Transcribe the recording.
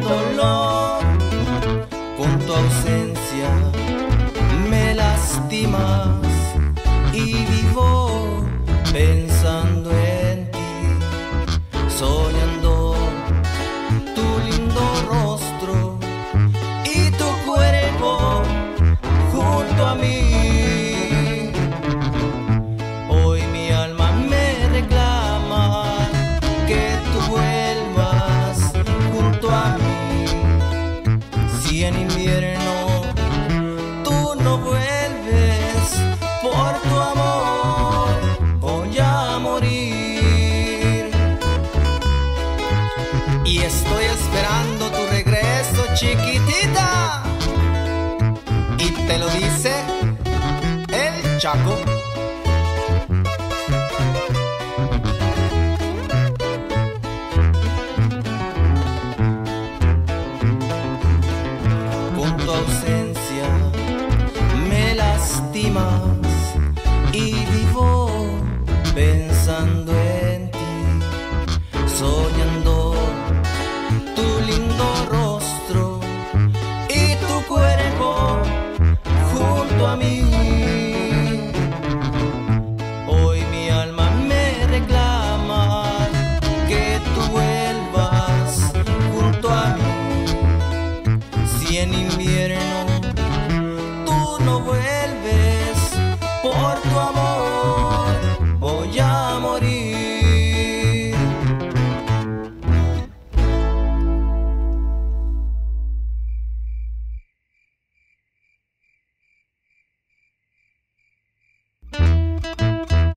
dolor, con tu ausencia me lastimas y vivo pensando en ti, soñando tu lindo rostro y tu cuerpo junto a mí. En invierno tú no vuelves por tu amor, voy a morir. Y estoy esperando tu regreso, chiquitita. Y te lo dice el Chaco. lágrimas y vivo pensando